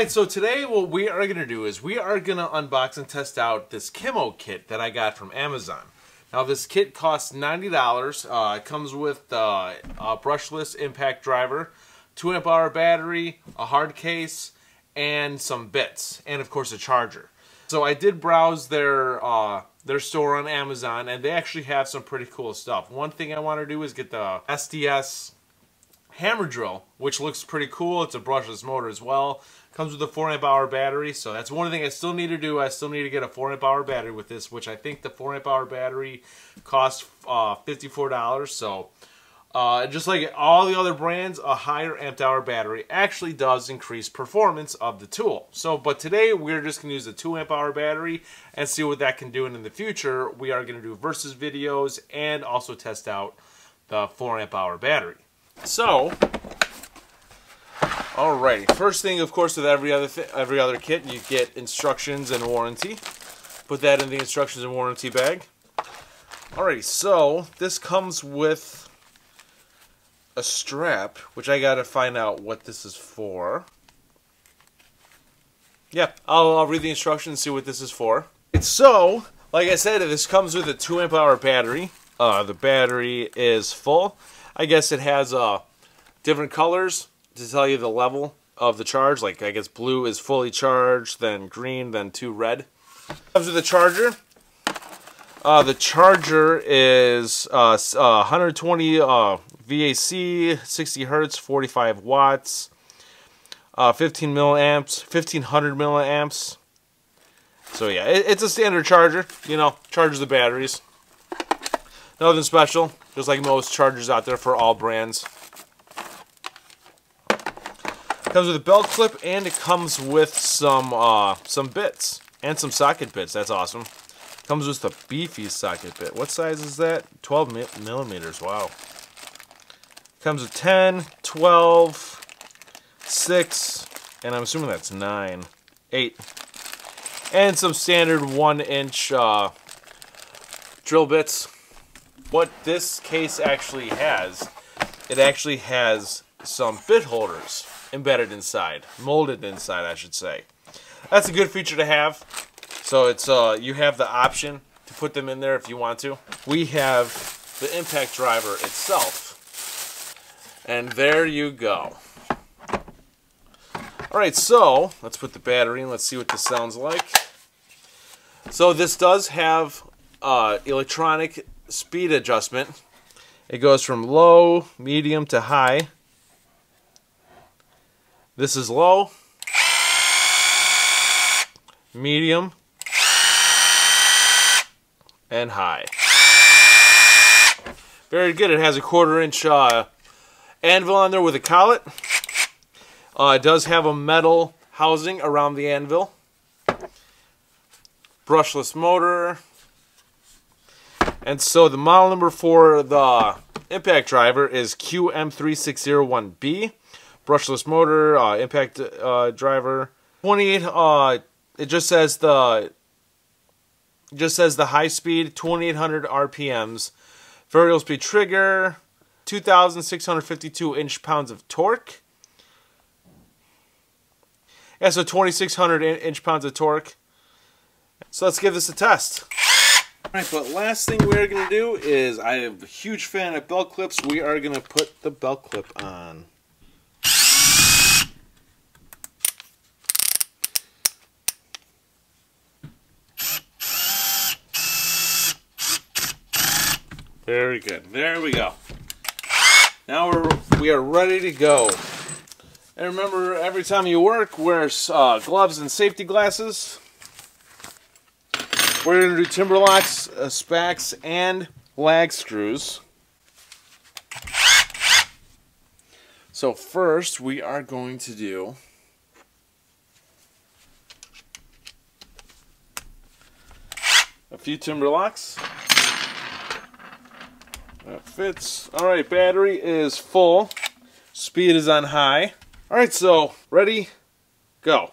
Alright, so today what we are going to do is we are going to unbox and test out this Kimo kit that I got from Amazon. Now this kit costs $90. Uh, it comes with uh, a brushless impact driver, 2 amp hour battery, a hard case, and some bits, and of course a charger. So I did browse their uh, their store on Amazon, and they actually have some pretty cool stuff. One thing I want to do is get the SDS hammer drill, which looks pretty cool. It's a brushless motor as well. Comes with a 4 amp hour battery, so that's one thing I still need to do. I still need to get a 4 amp hour battery with this, which I think the 4 amp hour battery costs uh, $54. So uh, just like all the other brands, a higher amp hour battery actually does increase performance of the tool. So, but today we're just going to use a 2 amp hour battery and see what that can do. And in the future, we are going to do versus videos and also test out the 4 amp hour battery. So, alrighty. First thing, of course, with every other every other kit, you get instructions and warranty. Put that in the instructions and warranty bag. Alrighty, so this comes with a strap, which I gotta find out what this is for. Yeah, I'll, I'll read the instructions and see what this is for. It's so, like I said, this comes with a 2 amp hour battery. Uh, the battery is full. I guess it has uh, different colors to tell you the level of the charge. Like, I guess blue is fully charged, then green, then two red. Comes with a charger. Uh, the charger is uh, uh, 120 uh, VAC, 60 hertz, 45 watts, uh, 15 milliamps, 1500 milliamps. So yeah, it, it's a standard charger. You know, charges the batteries. Nothing special, just like most chargers out there for all brands. Comes with a belt clip and it comes with some uh, some bits and some socket bits. That's awesome. Comes with a beefy socket bit. What size is that? 12 millimeters. Wow. Comes with 10, 12, 6, and I'm assuming that's 9, 8. And some standard 1 inch uh, drill bits what this case actually has, it actually has some bit holders embedded inside, molded inside, I should say. That's a good feature to have. So it's uh, you have the option to put them in there if you want to. We have the impact driver itself. And there you go. Alright, so let's put the battery in. Let's see what this sounds like. So this does have uh, electronic speed adjustment. It goes from low, medium to high. This is low, medium, and high. Very good. It has a quarter inch uh, anvil on there with a collet. Uh, it does have a metal housing around the anvil. Brushless motor. And so the model number for the impact driver is QM3601B. Brushless motor, uh, impact uh, driver. 28, uh, it just says the, just says the high speed, 2800 RPMs. Variable speed trigger, 2,652 inch pounds of torque. Yeah, so 2,600 inch pounds of torque. So let's give this a test. Alright, but last thing we're going to do is, I am a huge fan of belt clips, we are going to put the belt clip on. Very good. There we go. Now we're, we are ready to go. And remember, every time you work, wear uh, gloves and safety glasses. We're going to do TimberLOKs, uh, and lag screws. So first, we are going to do a few TimberLOKs. That fits. Alright, battery is full. Speed is on high. Alright, so ready, go.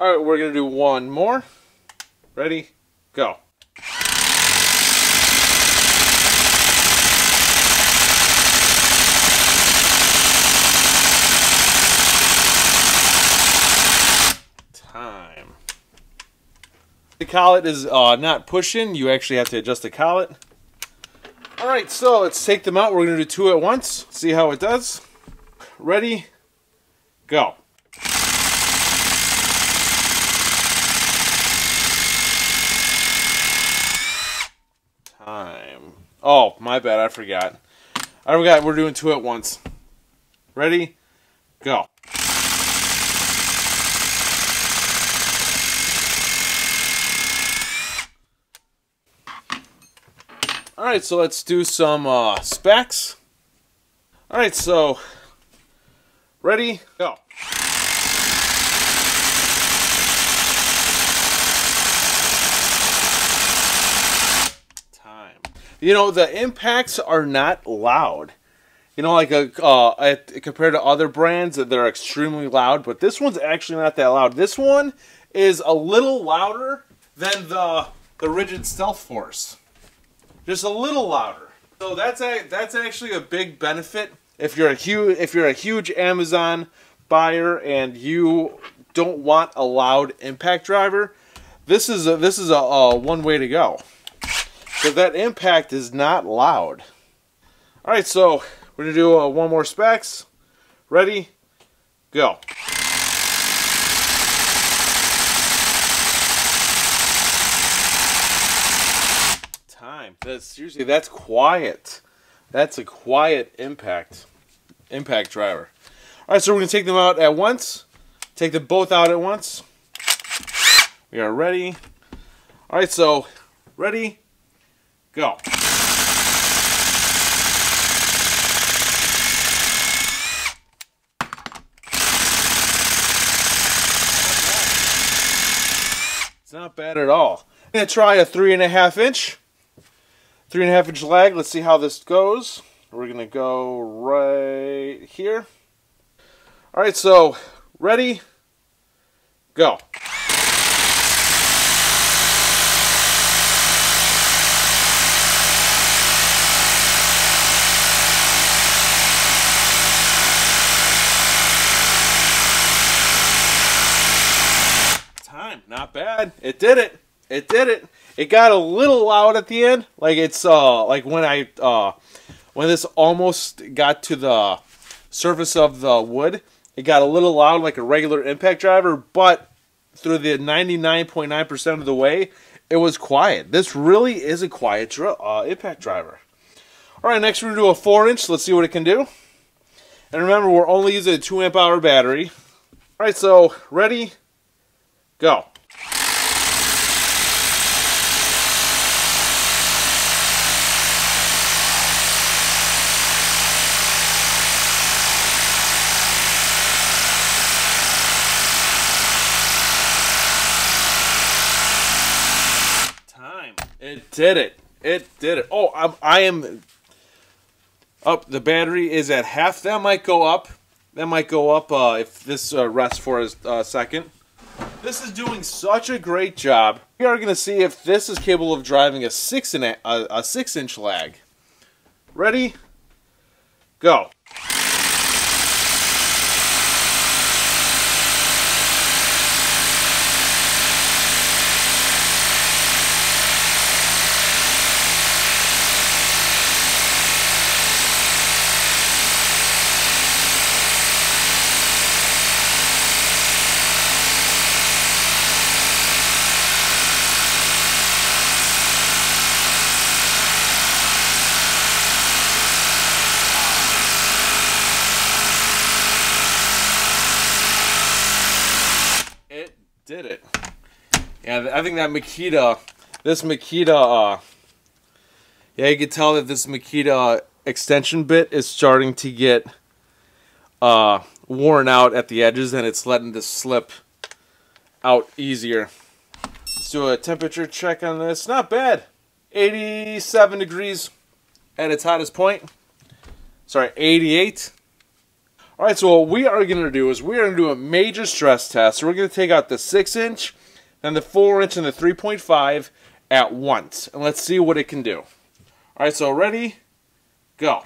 All right, we're gonna do one more. Ready, go. Time. The collet is uh, not pushing. You actually have to adjust the collet. All right, so let's take them out. We're gonna do two at once. See how it does. Ready, go. Oh, my bad. I forgot. I forgot we're doing two at once. Ready? Go. Alright, so let's do some uh, Spax. Alright, so ready, go. Time. You know, the impacts are not loud. You know, like a uh, compared to other brands, they're extremely loud, but this one's actually not that loud. This one is a little louder than the the Ridgid Stealth Force, just a little louder. So that's a that's actually a big benefit if you're a huge if you're a huge Amazon buyer and you don't want a loud impact driver. This is a, this is a, a one way to go because that impact is not loud. All right, so we're gonna do uh, one more Spax. Ready? Go. Time. That's seriously. That's quiet. That's a quiet impact. Impact driver. All right, so we're gonna take them out at once. Take them both out at once. We are ready. All right, so ready, go. It's not bad at all. I'm gonna try a three and a half inch, three and a half inch lag. Let's see how this goes. We're gonna go right here. All right, so ready, go. Time, bad. It did it. It did it. It got a little loud at the end, like it's uh like when I uh when this almost got to the surface of the wood, it got a little loud like a regular impact driver, but through the 99.9% of the way, it was quiet. This really is a quiet uh, impact driver. All right, next we're going to do a 4 inch. Let's see what it can do. And remember, we're only using a 2 amp hour battery. All right, so ready, go. Time. Did it. It did it. Oh, I'm, I am up. the battery is at half. That might go up. That might go up uh, if this uh, rests for a uh, second. This is doing such a great job. We are going to see if this is capable of driving a six in a, a, a six inch lag. Ready? Go. It did it. Yeah, I think that Makita, this Makita, uh, yeah, you can tell that this Makita extension bit is starting to get uh, worn out at the edges and it's letting this slip out easier. Let's do a temperature check on this. Not bad. 87 degrees at its hottest point. Sorry, 88. All right, so what we are going to do is we're going to do a major stress test. So we're going to take out the 6 inch, then the 4 inch, and the 3.5 at once. And let's see what it can do. All right, so ready? Go.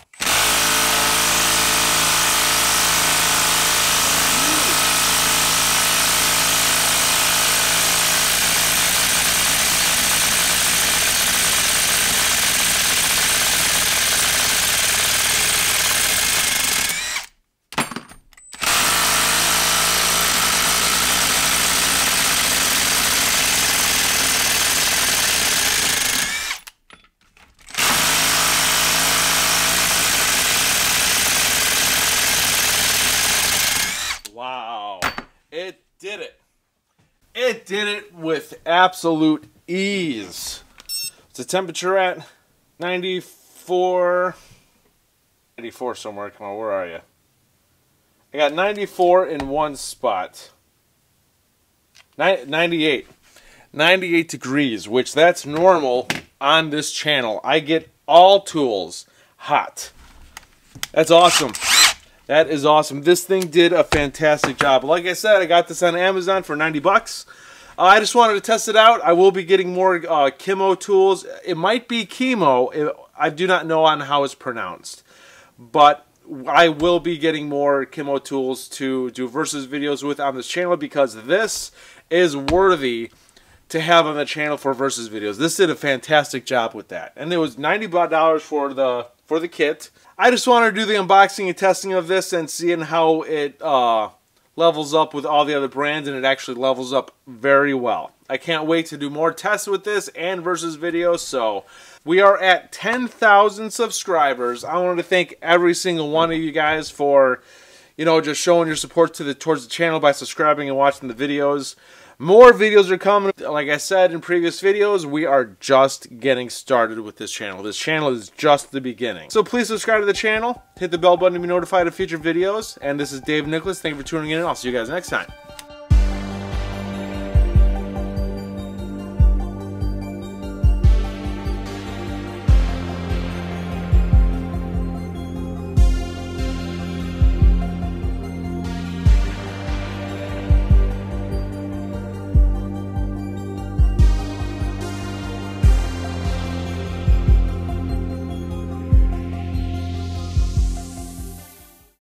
Wow. It did it. It did it with absolute ease. What's the temperature at? 94. 94 somewhere. Come on, where are you? I got 94 in one spot. 98. 98 degrees, which that's normal on this channel. I get all tools hot. That's awesome. That is awesome. This thing did a fantastic job. Like I said, I got this on Amazon for 90 bucks. Uh, I just wanted to test it out. I will be getting more uh, Kimo tools. It might be Chemo. I do not know on how it's pronounced. But I will be getting more Kimo tools to do versus videos with on this channel because this is worthy to have on the channel for versus videos. This did a fantastic job with that. And it was $90 for the for the kit. I just wanted to do the unboxing and testing of this and seeing how it uh, levels up with all the other brands and it actually levels up very well. I can't wait to do more tests with this and versus videos. So we are at 10,000 subscribers. I wanted to thank every single one of you guys for, you know, just showing your support to the towards the channel by subscribing and watching the videos. More videos are coming. Like I said in previous videos, we are just getting started with this channel. This channel is just the beginning. So please subscribe to the channel, hit the bell button to be notified of future videos. And this is Dave Nicklas. Thank you for tuning in, and I'll see you guys next time.